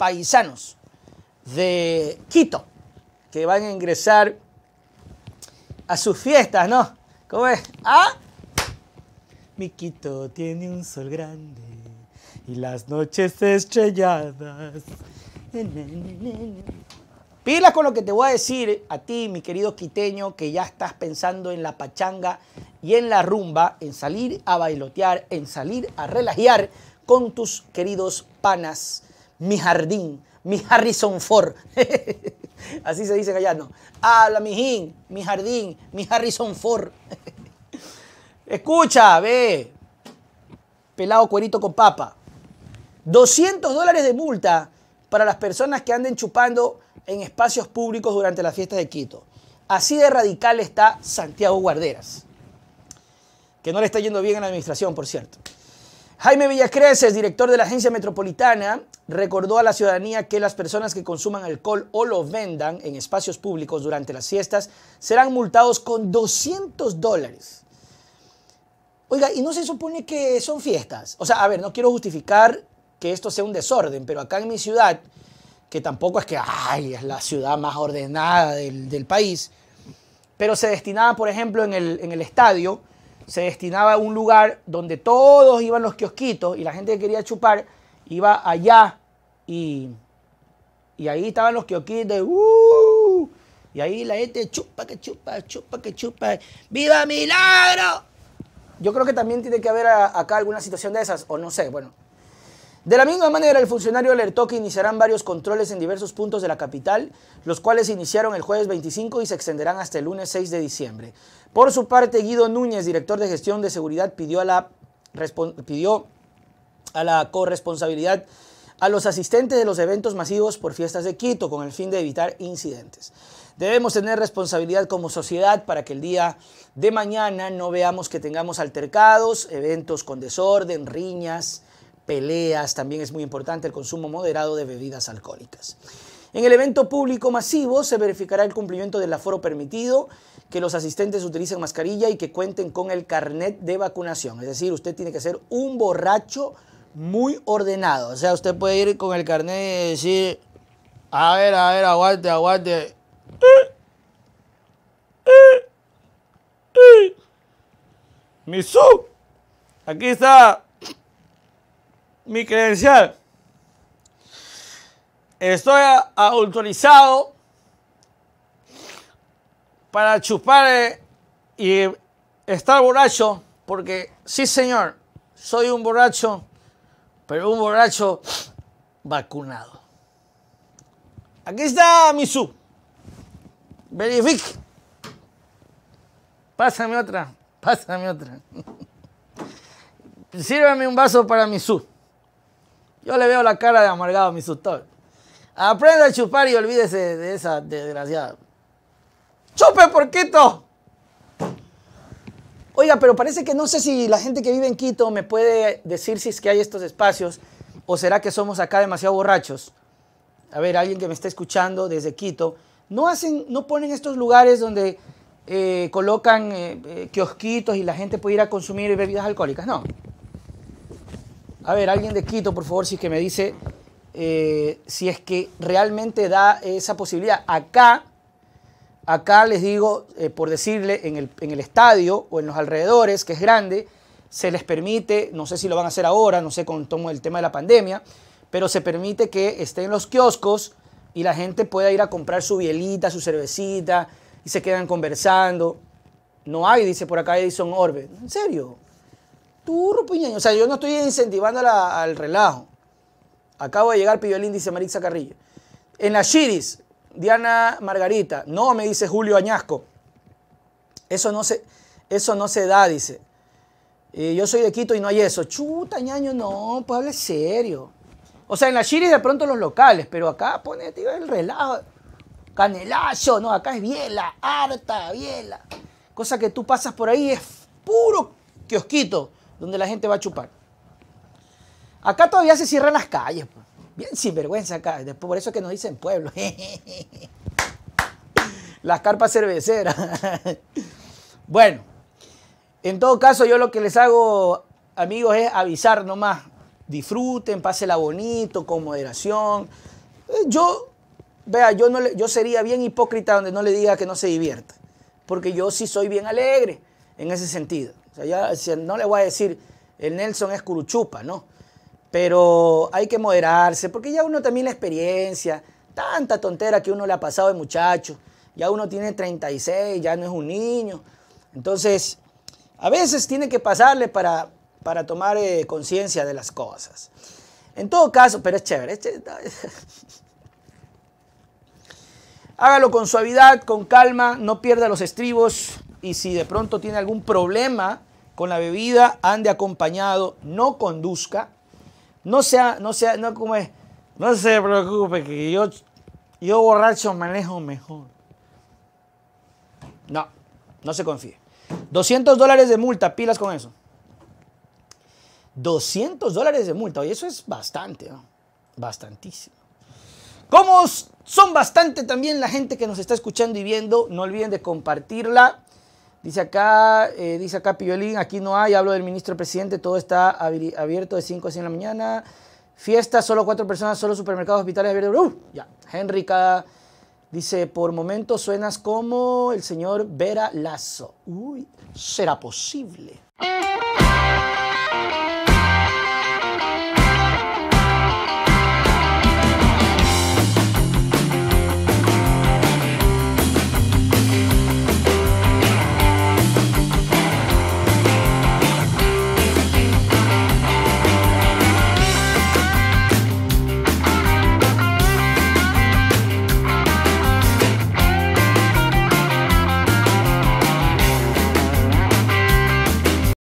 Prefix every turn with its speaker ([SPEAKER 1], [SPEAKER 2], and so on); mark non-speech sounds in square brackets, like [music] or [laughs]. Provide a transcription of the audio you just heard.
[SPEAKER 1] paisanos de Quito que van a ingresar a sus fiestas, ¿no? ¿Cómo es? ¿Ah? Mi Quito tiene un sol grande y las noches estrelladas. Pila con lo que te voy a decir a ti, mi querido quiteño, que ya estás pensando en la pachanga y en la rumba, en salir a bailotear, en salir a relajear con tus queridos panas, mi jardín, mi Harrison Ford. [laughs] Así se dice allá, ¿no? Habla, mijín, mi jardín, mi Harrison Ford. [laughs] Escucha, ve. Pelado cuerito con papa. 200 dólares de multa para las personas que anden chupando en espacios públicos durante las fiestas de Quito. Así de radical está Santiago Guarderas. Que no le está yendo bien en la administración, por cierto. Jaime Villacreces, director de la Agencia Metropolitana, recordó a la ciudadanía que las personas que consuman alcohol o lo vendan en espacios públicos durante las fiestas serán multados con 200 dólares. Oiga, ¿y no se supone que son fiestas? O sea, a ver, no quiero justificar que esto sea un desorden, pero acá en mi ciudad, que tampoco es que, ay, es la ciudad más ordenada del, país, pero se destinaba, por ejemplo, en el, en el estadio, se destinaba a un lugar donde todos iban los kiosquitos y la gente que quería chupar iba allá y, y ahí estaban los kiosquitos, uh, y ahí la gente chupa, que chupa, chupa, que chupa, ¡viva Milagro! Yo creo que también tiene que haber acá alguna situación de esas, o no sé, bueno. De la misma manera, el funcionario alertó que iniciarán varios controles en diversos puntos de la capital, los cuales iniciaron el jueves 25 y se extenderán hasta el lunes 6 de diciembre. Por su parte, Guido Núñez, director de gestión de seguridad, pidió a la, pidió a la corresponsabilidad a los asistentes de los eventos masivos por fiestas de Quito con el fin de evitar incidentes. Debemos tener responsabilidad como sociedad para que el día de mañana no veamos que tengamos altercados, eventos con desorden, riñas, peleas. También es muy importante el consumo moderado de bebidas alcohólicas. En el evento público masivo se verificará el cumplimiento del aforo permitido, que los asistentes utilicen mascarilla y que cuenten con el carnet de vacunación. Es decir, usted tiene que ser un borracho muy ordenado. O sea, usted puede ir con el carnet y decir, a ver, a ver, aguante, aguante. Misu, aquí está mi credencial. Estoy autorizado para chupar eh, y estar borracho, porque sí, señor, soy un borracho, pero un borracho vacunado. Aquí está Misu. Verifique. Pásame otra, pásame otra. [laughs] Sírvame un vaso para mi su. Yo le veo la cara de amargado a mi sustor. Aprenda a chupar y olvídese de esa desgraciada. ¡Chupe, porquito! Oiga, pero parece que no sé si la gente que vive en Quito me puede decir si es que hay estos espacios o será que somos acá demasiado borrachos. A ver, alguien que me está escuchando desde Quito no, hacen, no ponen estos lugares donde eh, colocan eh, eh, kiosquitos y la gente puede ir a consumir bebidas alcohólicas. No. A ver, alguien de Quito, por favor, si es que me dice si es que realmente da esa posibilidad. Acá, acá les digo, por decirle, en el, en el estadio o en los alrededores, que es grande, se les permite, no sé si lo van a hacer ahora, no sé con el tema de la pandemia, pero se permite que estén los kioscos y la gente pueda ir a comprar su bielita, su cervecita y se quedan conversando. No hay, dice por acá Edison Orbe. ¿En serio? O sea, yo no estoy incentivando al relajo. Acabo de llegar Piolín, dice Maritza Carrillo. En la Chiris, Diana Margarita. No, me dice Julio Añasco. Eso no se, eso no se da, dice. Eh, yo soy de Quito y no hay eso. Chuta, ñaño, no, pues hable serio. O sea, en la Chiri de pronto los locales, pero acá pone el relajo. Canelazo, no, acá es biela, harta, biela. Cosa que tú pasas por ahí, es puro kiosquito donde la gente va a chupar. Acá todavía se cierran las calles. Pues. Bien sinvergüenza acá. Por eso es que nos dicen pueblo. [laughs] las carpas cerveceras. [laughs] bueno, en todo caso, yo lo que les hago, amigos, es avisar nomás disfruten, pásela bonito, con moderación. Eh, Yo, vea, yo, no le- yo sería bien hipócrita donde no le diga que no se divierta, porque yo sí soy bien alegre en ese sentido. No le voy a decir, el Nelson es curuchupa, ¿no? Pero hay que moderarse, porque ya uno también la experiencia, tanta tontera que uno le ha pasado de muchacho, ya uno tiene 36, ya no es un niño. Entonces, a veces tiene que pasarle para, para tomar eh, conciencia de las cosas. En todo caso, pero es chévere. es chévere. Hágalo con suavidad, con calma, no pierda los estribos y si de pronto tiene algún problema con la bebida, ande acompañado, no conduzca, no sea, no sea, no como es, no se preocupe que yo, yo borracho manejo mejor. No, no se confíe. 200 dólares de multa, pilas con eso. 200 dólares de multa, oye, eso es bastante, ¿no? Bastantísimo. Como son bastante también la gente que nos está escuchando y viendo, no olviden de compartirla. Dice acá, eh, dice acá Piolín, aquí no hay, hablo del ministro presidente, todo está abierto de 5 a 100 de la mañana. Fiesta, solo cuatro personas, solo supermercados, hospitales abiertos. Uh, ya, Henry cada- dice, por momentos suenas como el señor Vera Lazo. Uy, ¿será posible?